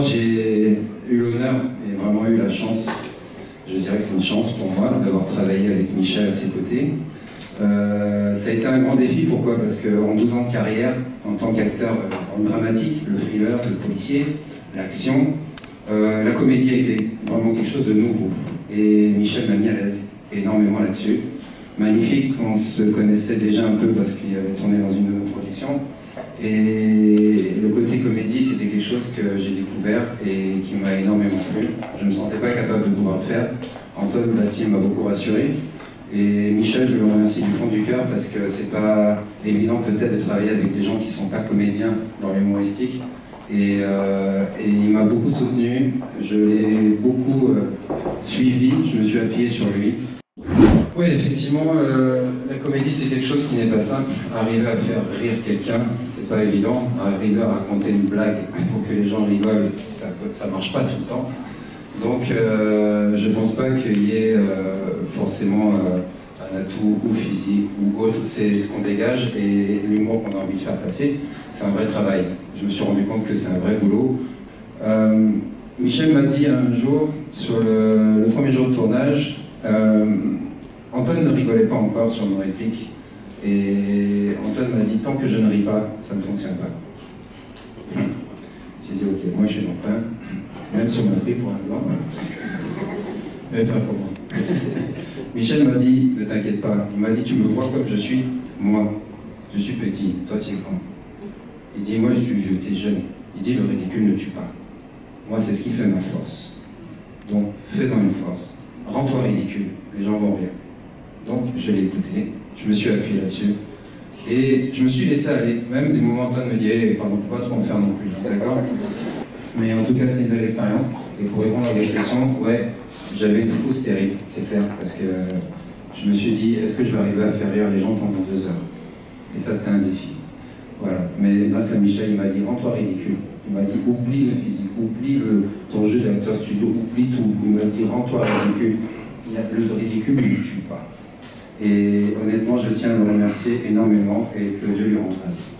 j'ai eu l'honneur et vraiment eu la chance, je dirais que c'est une chance pour moi d'avoir travaillé avec Michel à ses côtés. Euh, ça a été un grand défi, pourquoi? Parce qu'en 12 ans de carrière, en tant qu'acteur en dramatique, le thriller, le policier, l'action, euh, la comédie a été vraiment quelque chose de nouveau. Et Michel m'a mis à l'aise énormément là-dessus. Magnifique, on se connaissait déjà un peu parce qu'il avait tourné dans une productions. Et le côté comédie, c'était quelque chose que j'ai et qui m'a énormément plu. Je ne me sentais pas capable de pouvoir le faire. Antoine Bastien m'a beaucoup rassuré. Et Michel, je le remercie du fond du cœur parce que c'est pas évident peut-être de travailler avec des gens qui ne sont pas comédiens dans l'humoristique. Et, euh, et, il m'a beaucoup soutenu, je l'ai beaucoup euh, suivi, je me suis appuyé sur lui. Oui, effectivement, euh, la comédie c'est quelque chose qui n'est pas simple. Arriver à faire rire quelqu'un, c'est pas évident. Arriver à raconter une blague pour que les gens rigolent, ça ne marche pas tout le temps. Donc euh, je pense pas qu'il y ait euh, forcément un atout ou physique ou autre. C'est ce qu'on dégage et l'humour qu'on a envie de faire passer, c'est un vrai travail. Je me suis rendu compte que c'est un vrai boulot. Michel m'a dit un jour, sur le premier jour de tournage, Antoine ne rigolait pas encore sur nos répliques. Et Antoine m'a dit Tant que je ne ris pas, ça ne fonctionne pas. J'ai dit Ok, moi je suis dans pain, même si on m'a pris pour un blanc. Mais pas pour moi. Michel m'a dit Ne t'inquiète pas. Il m'a dit Tu me vois comme je suis Moi, je suis petit, toi tu es grand. Il dit Moi je suis vieux, t'es jeune. Il dit Le ridicule ne tue pas. Moi, c'est ce qui fait ma force. Donc, fais-en une force. Rends-toi ridicule. Les gens vont rire. Donc je l'ai écouté, je me suis appuyé là-dessus. Et je me suis laissé aller. Même des moments, Antoine me dit hey, pardon, faut pas trop en faire non plus, hein, d'accord? Mais en tout cas, c'est une belle expérience. Et pour répondre à la question, ouais, j'avais une frousse terrible, c'est clair, parce que je me suis dit est-ce que je vais arriver à faire rire les gens pendant deux heures? Et ça, c'était un défi. Voilà. Mais grâce à Michel, il m'a dit rends-toi ridicule. Il m'a dit oublie le physique, oublie le, ton jeu d'acteur studio, oublie tout. Il m'a dit rends-toi ridicule. Le ridicule ne tue pas. Et honnêtement, je tiens à le remercier énormément et que Dieu lui rende grâce.